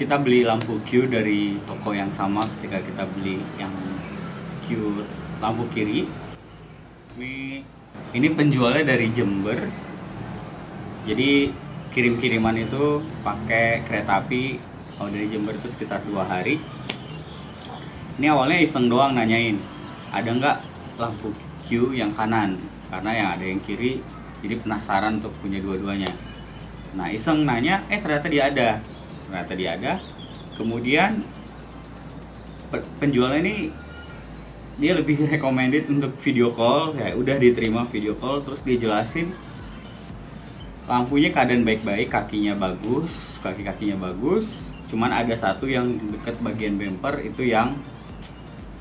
kita beli lampu Q dari toko yang sama ketika kita beli yang Q lampu kiri. Ini ini penjualnya dari Jember. Jadi kirim-kiriman itu pakai kereta api. Kalau dari Jember itu sekitar dua hari. Ini awalnya iseng doang nanyain ada nggak lampu Q yang kanan? Karena yang ada yang kiri jadi penasaran untuk punya dua-duanya. Nah iseng nanya eh ternyata dia ada ternyata dia ada. Kemudian penjual ini dia lebih recommended untuk video call. Ya udah diterima video call terus dia jelasin lampunya keadaan baik-baik kakinya bagus kaki-kakinya bagus. Cuman ada satu yang dekat bagian bumper itu yang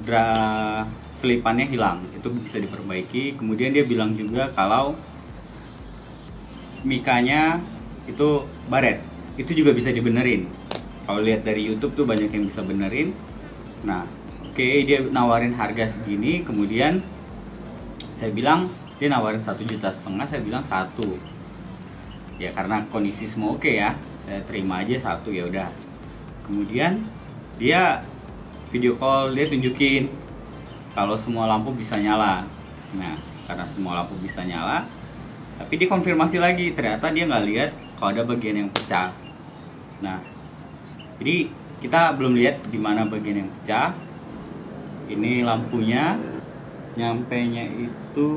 dra selipannya hilang. Itu bisa diperbaiki. Kemudian dia bilang juga kalau mikanya itu baret itu juga bisa dibenerin. Kalau lihat dari YouTube tuh banyak yang bisa benerin. Nah oke okay, dia nawarin harga segini kemudian saya bilang dia nawarin satu juta setengah saya bilang satu. Ya karena kondisi semua oke okay ya. Saya terima aja satu ya udah. Kemudian dia video call dia tunjukin kalau semua lampu bisa nyala. Nah karena semua lampu bisa nyala tapi dia konfirmasi lagi ternyata dia nggak lihat kalau ada bagian yang pecah nah jadi kita belum lihat di mana bagian yang pecah. Ini lampunya nyampe nya itu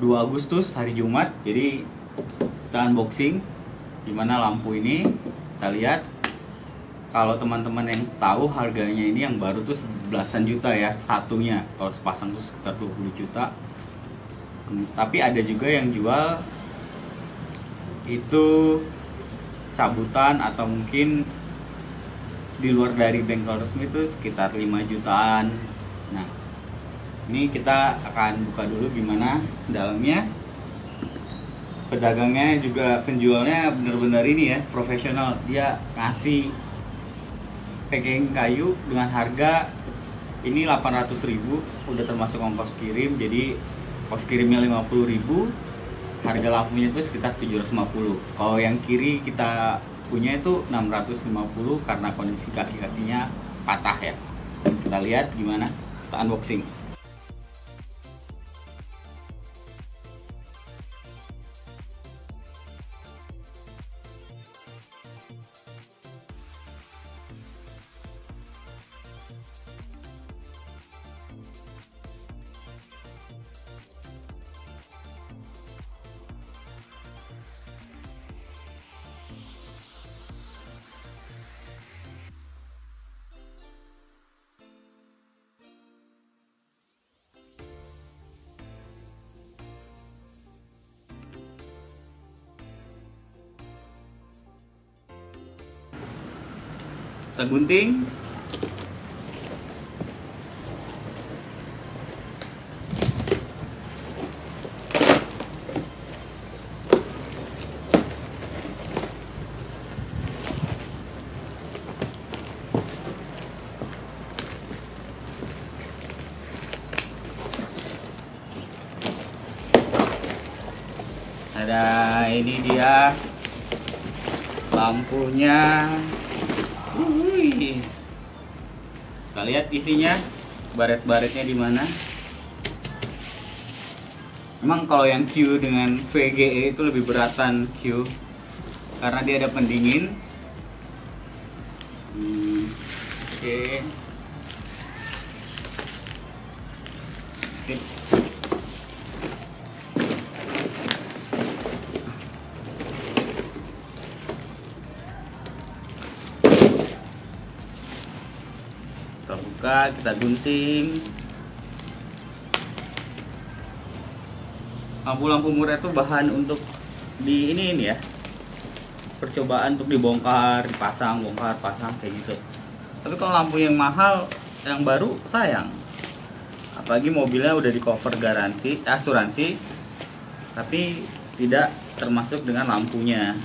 2 Agustus hari Jumat. Jadi kita unboxing gimana lampu ini kita lihat. Kalau teman-teman yang tahu harganya ini yang baru tuh belasan juta ya satunya. Kalau sepasang tuh sekitar 20 juta. Tapi ada juga yang jual itu cabutan atau mungkin di luar dari bengkel resmi itu sekitar 5 jutaan. Nah ini kita akan buka dulu gimana dalamnya. Pedagangnya juga penjualnya benar-benar ini ya profesional. Dia ngasih packing kayu dengan harga ini 800.000 udah termasuk ongkos kirim jadi ongkos kirimnya 50.000 harga lampunya itu sekitar 750 kalau yang kiri kita punya itu 650 karena kondisi kaki-kakinya patah ya. Kita lihat gimana kita unboxing kita gunting. Ada ini dia lampunya kita lihat isinya baret-baretnya di mana Emang kalau yang Q dengan VGE itu lebih beratan Q karena dia ada pendingin. Hmm, Oke. Okay. Kita buka kita gunting. Lampu-lampu murah itu bahan untuk di ini ini ya. Percobaan untuk dibongkar dipasang bongkar pasang kayak gitu. Tapi kalau lampu yang mahal yang baru sayang. Apalagi mobilnya udah di cover garansi asuransi tapi tidak termasuk dengan lampunya.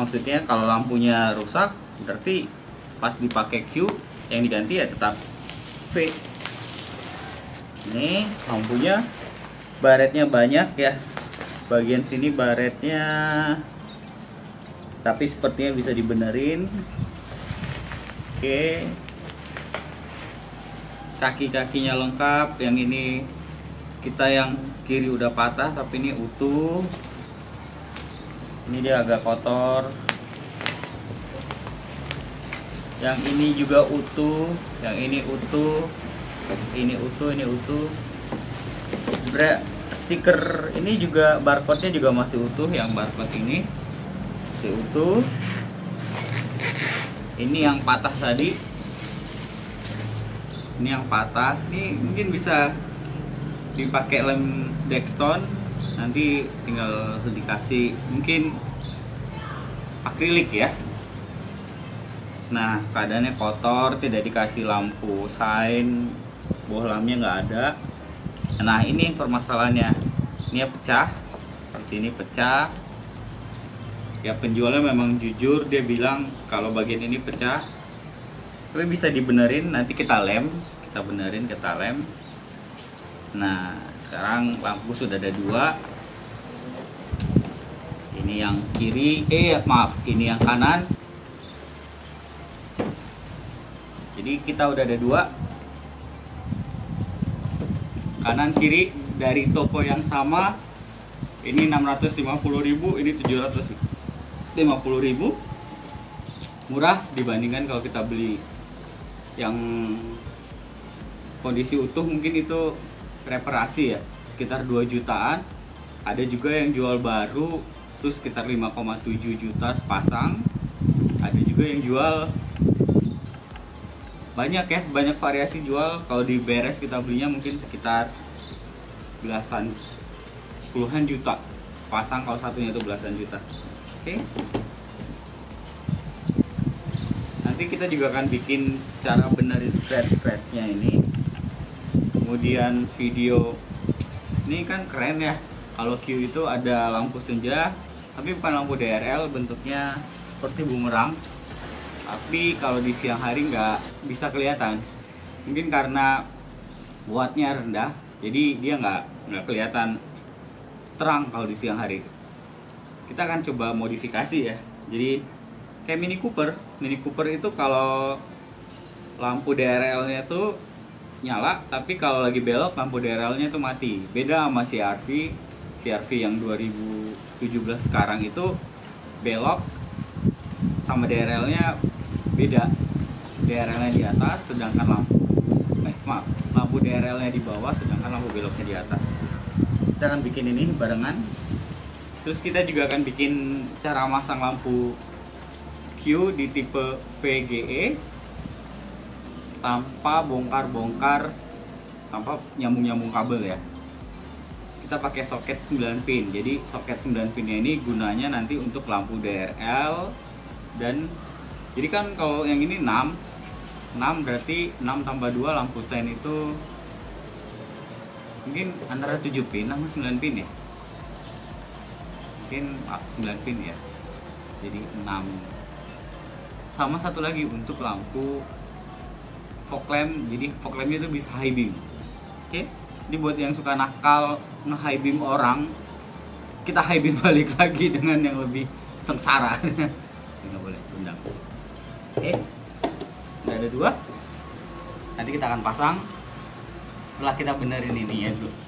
Maksudnya kalau lampunya rusak berarti pas dipakai Q yang diganti ya tetap V. Ini lampunya baretnya banyak ya. Bagian sini baretnya tapi sepertinya bisa dibenerin. Oke. Kaki-kakinya lengkap yang ini kita yang kiri udah patah tapi ini utuh. Ini dia agak kotor yang ini juga utuh yang ini utuh ini utuh ini utuh. Sebenarnya stiker ini juga barcode nya juga masih utuh yang barcode ini masih utuh. Ini yang patah tadi. Ini yang patah. Ini mungkin bisa dipakai lem Dexton. Nanti tinggal dikasih mungkin akrilik ya nah keadaannya kotor tidak dikasih lampu sign bohlamnya nggak ada. Nah ini permasalahannya. Ini pecah di sini pecah. Ya penjualnya memang jujur dia bilang kalau bagian ini pecah. Tapi bisa dibenerin nanti kita lem kita benerin kita lem. Nah sekarang lampu sudah ada dua. Ini yang kiri eh maaf ini yang kanan jadi kita udah ada dua. Kanan kiri dari toko yang sama. Ini 650.000 ini 750.000 murah dibandingkan kalau kita beli yang kondisi utuh mungkin itu reparasi ya sekitar 2 jutaan. Ada juga yang jual baru itu sekitar 5,7 juta sepasang. Ada juga yang jual banyak ya banyak variasi jual. Kalau di beres kita belinya mungkin sekitar belasan puluhan juta. Sepasang kalau satunya itu belasan juta. Oke? Nanti kita juga akan bikin cara benerin scratch scratchnya ini. Kemudian video. Ini kan keren ya. Kalau Q itu ada lampu senja tapi bukan lampu DRL bentuknya seperti bumerang tapi kalau di siang hari nggak bisa kelihatan. Mungkin karena wattnya rendah jadi dia nggak nggak kelihatan terang kalau di siang hari. Kita akan coba modifikasi ya. Jadi kayak Mini Cooper. Mini Cooper itu kalau lampu DRL nya tuh nyala tapi kalau lagi belok lampu DRL nya tuh mati. Beda sama CRV CRV yang 2017 sekarang itu belok sama DRL nya beda. DRL-nya di atas sedangkan lampu eh maaf lampu DRL-nya di bawah sedangkan lampu beloknya di atas. Kita akan bikin ini barengan. Terus kita juga akan bikin cara masang lampu Q di tipe VGE tanpa bongkar-bongkar tanpa nyambung-nyambung kabel ya. Kita pakai soket 9 pin. Jadi soket 9 pinnya ini gunanya nanti untuk lampu DRL dan jadi kan kalau yang ini 6 6 berarti 6 tambah 2 lampu sen itu mungkin antara 7 pin sama 9 pin ya? Mungkin 9 pin ya. Jadi 6 sama satu lagi untuk lampu fog lamp. Jadi fog lampnya itu bisa high beam. Oke? Jadi buat yang suka nakal nge-high beam orang kita high beam balik lagi dengan yang lebih sengsara nggak boleh undang oke. Udah ada dua. Nanti kita akan pasang. Setelah kita benerin ini ya dulu